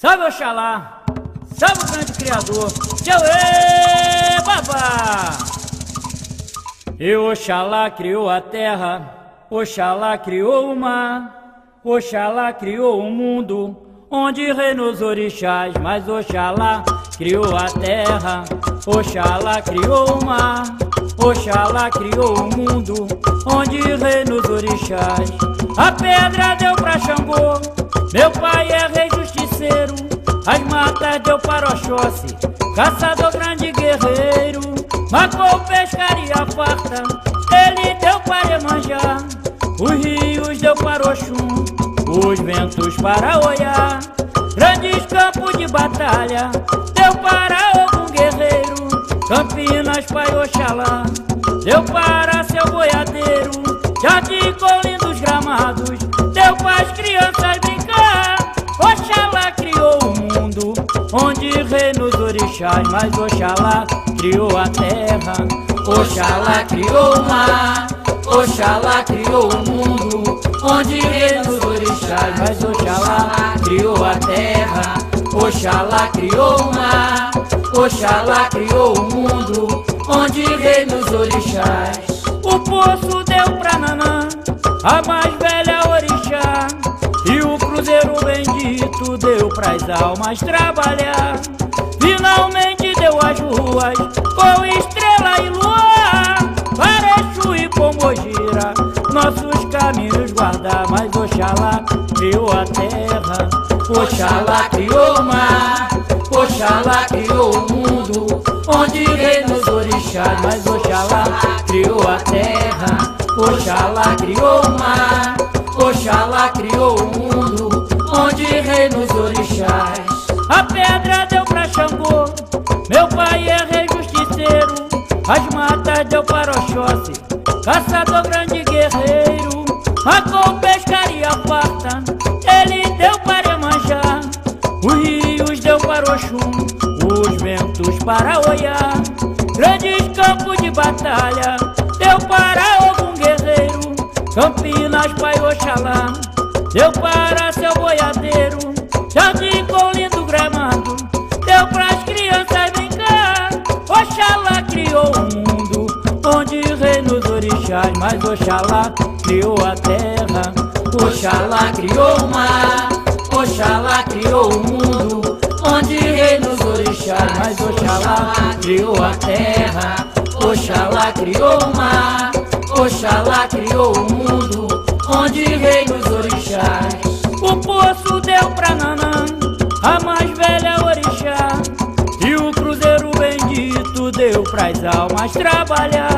Salve Oxalá, salve o grande criador, tchau babá! E Oxalá criou a terra, Oxalá criou o mar, Oxalá criou o mundo, onde reinou os orixás, mas Oxalá criou a terra, Oxalá criou o mar, Oxalá criou o mundo, onde reinou os orixás. A pedra deu pra Xangô, meu pai é rei deu para Oxóssi, caçador grande guerreiro, marcou pescaria farta, ele deu para Emanjá, os rios deu para Oxum, os ventos para Oiá, grandes campos de batalha, deu para algum guerreiro, Campinas para Oxalá, deu para seu boiadeiro, jardim com lindos gramados, orixás, mas Oxalá criou a terra. Oxalá criou o mar, Oxalá criou o mundo, onde reinou os orixás, mas Oxalá criou a terra. Oxalá criou o mar, Oxalá criou o mundo, onde reinou os orixás. O poço deu pra Nanã, a mais velha orixá. E o cruzeiro bendito deu pras almas trabalhar. Finalmente deu as ruas com estrela e luar. Pareço e Pombogira, nossos caminhos guardar. Mas Oxalá criou a terra, Oxalá criou o mar, Oxalá criou o mundo, onde reinou os orixás. Mas Oxalá criou a terra, Oxalá criou o mar, Oxalá criou o mundo, as matas deu para Oxóssi, caçador grande guerreiro, marcou pescaria farta, ele deu para Emanjá, os rios deu para Oxum, os ventos para Oiá, grandes campos de batalha, deu para algum guerreiro, Campinas, Pai Oxalá, deu para Oxalá criou a terra. Oxalá criou o mar, Oxalá criou o mundo, onde reinou os orixás, mas Oxalá criou a terra. Oxalá criou o mar, Oxalá criou o mundo, onde reinou os orixás. O poço deu pra Nanã, a mais velha orixá. E o cruzeiro bendito deu pras almas trabalhar.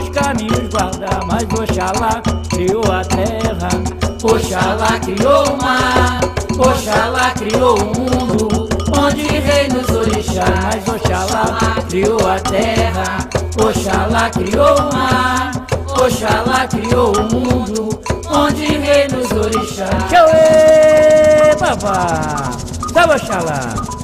Nossos caminhos guardar. Mas Oxalá criou a terra, Oxalá criou o mar, Oxalá criou o mundo, onde reinou os orixás. Oxalá criou a terra, Oxalá criou o mar, Oxalá criou o mundo, onde reinou os orixás. Tchau, babá, salve Oxalá.